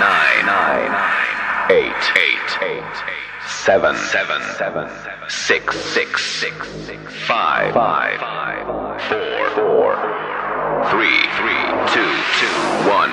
nine, nine, eight, eight, eight, seven, seven, seven, six, six, six, six, five, five, four, four, three, three, two, two, one.